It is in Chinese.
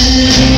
Trying